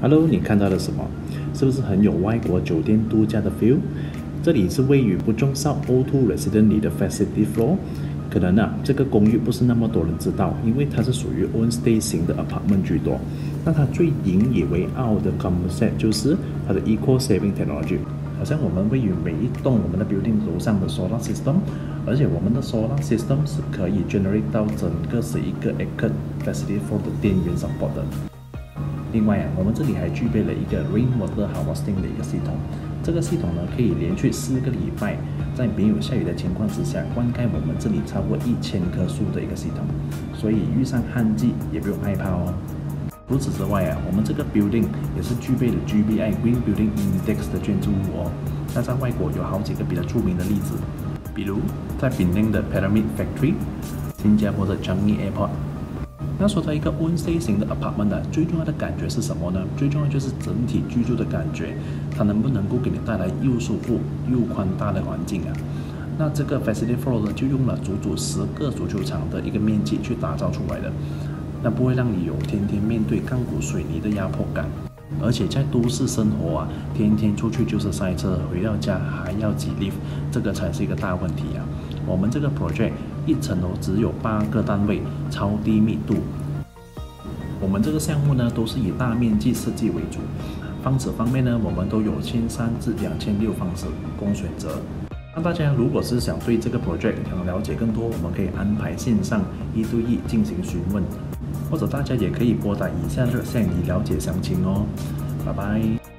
Hello，你看到了什么？是不是很有外国酒店度假的 feel？这里是位于不中少 O2 Resident 里的 Facility Floor。可能啊，这个公寓不是那么多人知道，因为它是属于 Own Stay 型的 Apartment 居多。那它最引以为傲的 concept 就是它的 Eco Saving Technology。好像我们位于每一栋我们的 building 楼上的 Solar System，而且我们的 Solar System 是可以 generate 到整个是一个 acre Facility Floor 的电源 support 的。另外啊，我们这里还具备了一个 Rainwater Harvesting 的一个系统。这个系统呢，可以连续四个礼拜，在没有下雨的情况之下，灌溉我们这里超过一千棵树的一个系统。所以遇上旱季也不用害怕哦。除此之外啊，我们这个 building 也是具备了 GBI Green Building Index 的建筑物哦。那在外国有好几个比较著名的例子，比如在槟城的 Pyramid Factory，新加坡的 Changi Airport。那说到一个 one stay 型的 apartment 呢，最重要的感觉是什么呢？最重要就是整体居住的感觉，它能不能够给你带来又舒服又宽大的环境啊？那这个 facility floor 呢，就用了足足十个足球场的一个面积去打造出来的，那不会让你有天天面对钢骨水泥的压迫感。而且在都市生活啊，天天出去就是塞车，回到家还要挤 lift，这个才是一个大问题啊。我们这个 project 一层楼只有八个单位，超低密度。我们这个项目呢，都是以大面积设计为主。方子方面呢，我们都有千三至两千六方尺供选择。那大家如果是想对这个 project 想了解更多，我们可以安排线上一对一进行询问。或者大家也可以拨打以下热线以了解详情哦，拜拜。